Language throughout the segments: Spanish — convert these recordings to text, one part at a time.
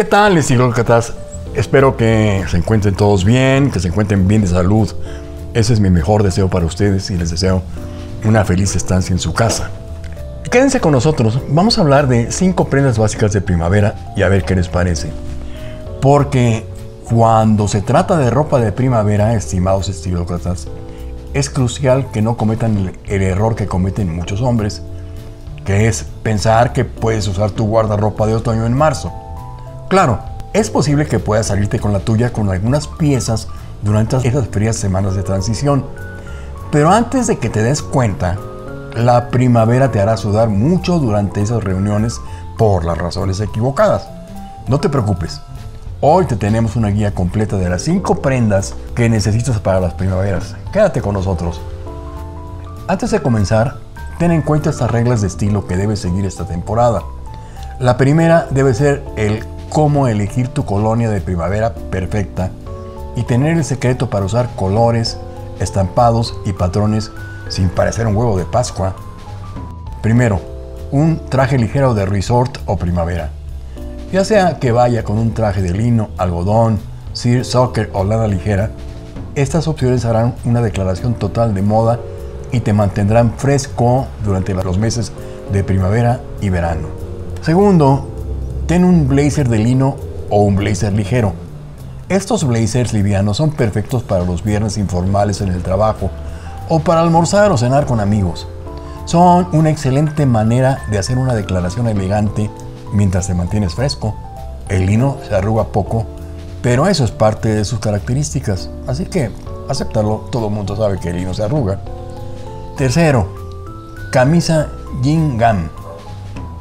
¿Qué tal, estilócratas? Espero que se encuentren todos bien, que se encuentren bien de salud. Ese es mi mejor deseo para ustedes y les deseo una feliz estancia en su casa. Quédense con nosotros, vamos a hablar de cinco prendas básicas de primavera y a ver qué les parece. Porque cuando se trata de ropa de primavera, estimados estilócratas, es crucial que no cometan el, error que cometen muchos hombres, que es pensar que puedes usar tu guardarropa de otoño en marzo. Claro, es posible que puedas salirte con la tuya con algunas piezas durante esas frías semanas de transición. Pero antes de que te des cuenta, la primavera te hará sudar mucho durante esas reuniones por las razones equivocadas. No te preocupes. Hoy te tenemos una guía completa de las 5 prendas que necesitas para las primaveras. Quédate con nosotros. Antes de comenzar, ten en cuenta estas reglas de estilo que debes seguir esta temporada. La primera debe ser el cómo elegir tu colonia de primavera perfecta y tener el secreto para usar colores, estampados y patrones sin parecer un huevo de Pascua. Primero, un traje ligero de resort o primavera. Ya sea que vaya con un traje de lino, algodón, sir, soccer o lana ligera, estas opciones harán una declaración total de moda y te mantendrán fresco durante los meses de primavera y verano. Segundo, ten un blazer de lino o un blazer ligero. Estos blazers livianos son perfectos para los viernes informales en el trabajo o para almorzar o cenar con amigos. Son una excelente manera de hacer una declaración elegante mientras te mantienes fresco. El lino se arruga poco, pero eso es parte de sus características, así que aceptarlo, todo el mundo sabe que el lino se arruga. Tercero, camisa gingham.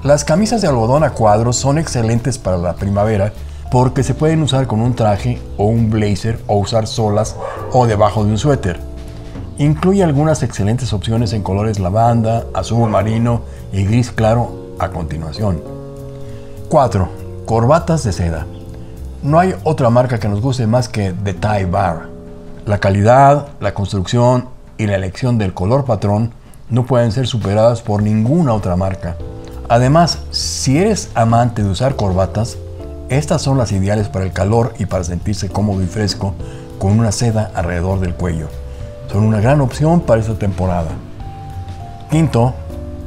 Las camisas de algodón a cuadros son excelentes para la primavera porque se pueden usar con un traje o un blazer o usar solas o debajo de un suéter. Incluye algunas excelentes opciones en colores lavanda, azul marino y gris claro a continuación. 4. Corbatas de seda. No hay otra marca que nos guste más que The Tie Bar. La calidad, la construcción y la elección del color patrón no pueden ser superadas por ninguna otra marca. Además, si eres amante de usar corbatas, estas son las ideales para el calor y para sentirse cómodo y fresco con una seda alrededor del cuello. Son una gran opción para esta temporada. Quinto,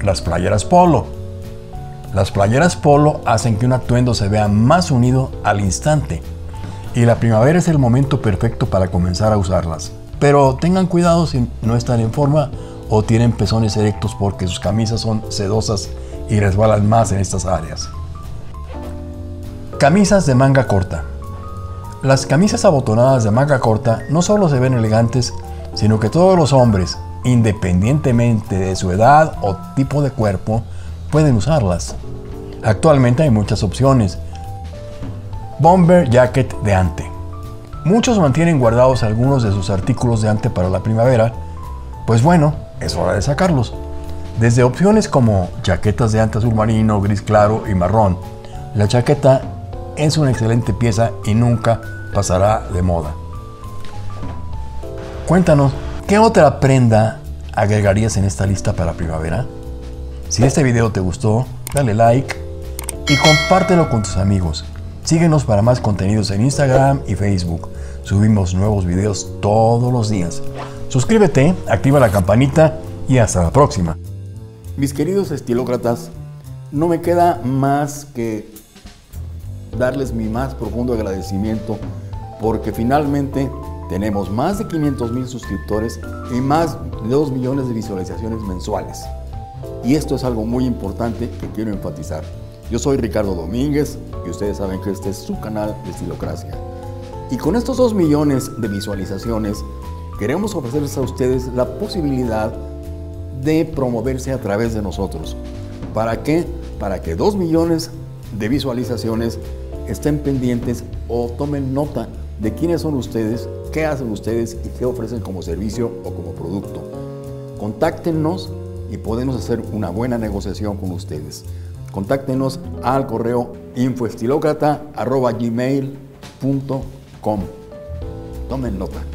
las playeras polo. Las playeras polo hacen que un atuendo se vea más unido al instante y la primavera es el momento perfecto para comenzar a usarlas. Pero tengan cuidado si no están en forma o tienen pezones erectos porque sus camisas son sedosas y resbalan más en estas áreas. Camisas de manga corta. Las camisas abotonadas de manga corta no solo se ven elegantes, sino que todos los hombres, independientemente de su edad o tipo de cuerpo, pueden usarlas. Actualmente hay muchas opciones. Bomber Jacket de ante. Muchos mantienen guardados algunos de sus artículos de ante para la primavera, pues bueno, es hora de sacarlos. Desde opciones como chaquetas de ante azul marino, gris claro y marrón, la chaqueta es una excelente pieza y nunca pasará de moda. Cuéntanos, ¿qué otra prenda agregarías en esta lista para primavera? Si este video te gustó, dale like y compártelo con tus amigos. Síguenos para más contenidos en Instagram y Facebook. Subimos nuevos videos todos los días. Suscríbete, activa la campanita y hasta la próxima. Mis queridos estilócratas, no me queda más que darles mi más profundo agradecimiento porque finalmente tenemos más de 500 mil suscriptores y más de 2 millones de visualizaciones mensuales. Y esto es algo muy importante que quiero enfatizar. Yo soy Ricardo Domínguez y ustedes saben que este es su canal de Estilocracia. Y con estos 2 millones de visualizaciones, queremos ofrecerles a ustedes la posibilidad de promoverse a través de nosotros. ¿Para qué? Para que 2 millones de visualizaciones estén pendientes o tomen nota de quiénes son ustedes, qué hacen ustedes y qué ofrecen como servicio o como producto. Contáctenos y podemos hacer una buena negociación con ustedes. Contáctenos al correo infoestilocrata.gmail.com. Tomen nota.